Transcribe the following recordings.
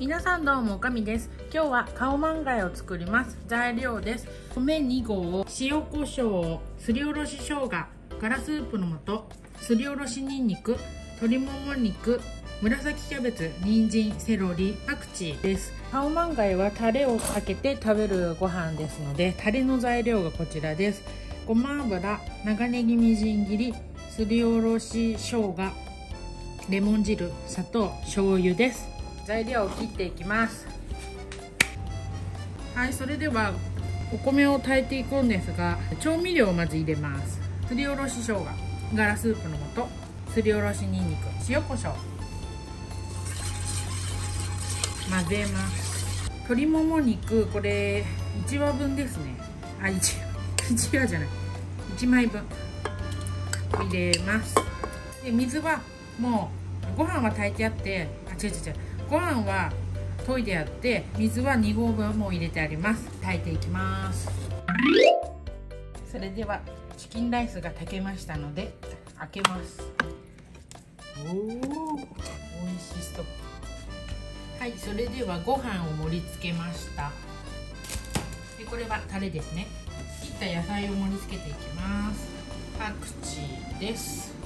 皆さんどうもおかみです。今日はカオマンガイを作ります。材料です。米2合塩コショウすりおろし生姜ガラスープの素すりおろしにんにく鶏もも肉紫キャベツ人参セロリパクチーです。カオマンガイはタレをかけて食べるご飯ですのでタレの材料がこちらです。ごま油長ネギみじん切りすりおろし生姜レモン汁砂糖醤油です。材料を切っていきます。はいそれではお米を炊いていくんですが調味料をまず入れます。すりおろし生姜ガラスープの素すりおろしにんにく塩コショウ。混ぜます。鶏もも肉これ1羽分ですね。あ 1, 1羽じゃない。1枚分。入れます。で水はもうご飯は炊いてあってあ違う違う違う。ご飯は研いであって水は2合分も入れてあります。炊いていきます。それではチキンライスが炊けましたので開けます。おお美味しそう。はいそれではご飯を盛り付けました。でこれはタレですね。切った野菜を盛り付けていきます。パクチーです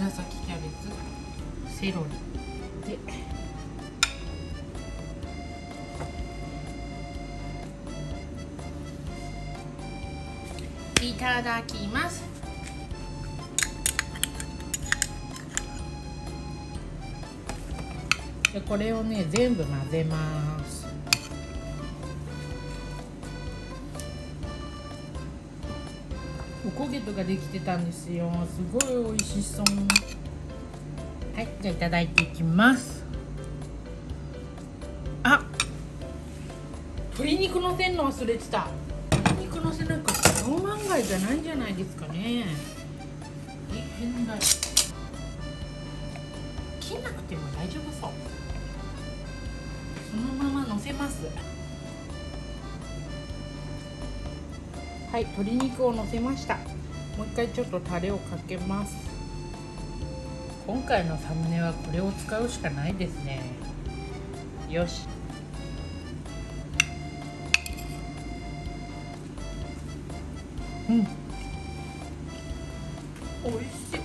紫キャベツセロリ。でいただきます。でこれをね全部混ぜますお焦げとかできてたんですよ。すごい美味しそう。はいじゃあいただいていきます。あ鶏肉のせんの忘れてた。鶏肉のせなんかノーマンガイじゃないんじゃないですかね。え変だ切んなくても大丈夫そう。そのままのせます。はい鶏肉をのせました。もう一回ちょっとタレをかけます。今回のサムネはこれを使うしかないですね。よし。うん。美味しい。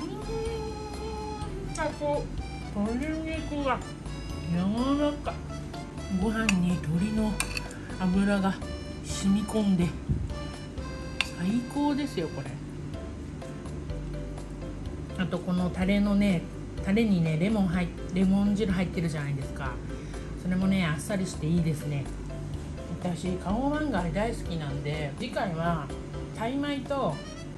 うんあと鶏肉が柔らか。ご飯に鶏の油が染み込んで最高ですよこれ。あとこのタレのねタレにねレモン入レモン汁入ってるじゃないですか。それもねあっさりしていいですね。私カオマンガイ大好きなんで次回はタイ米と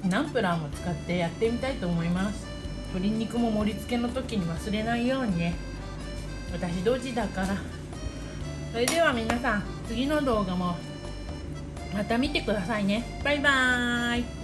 ナンプラーも使ってやってみたいと思います。鶏肉も盛り付けの時に忘れないようにね。私ドジだから。それでは皆さん次の動画もまた見てくださいね。バイバーイ。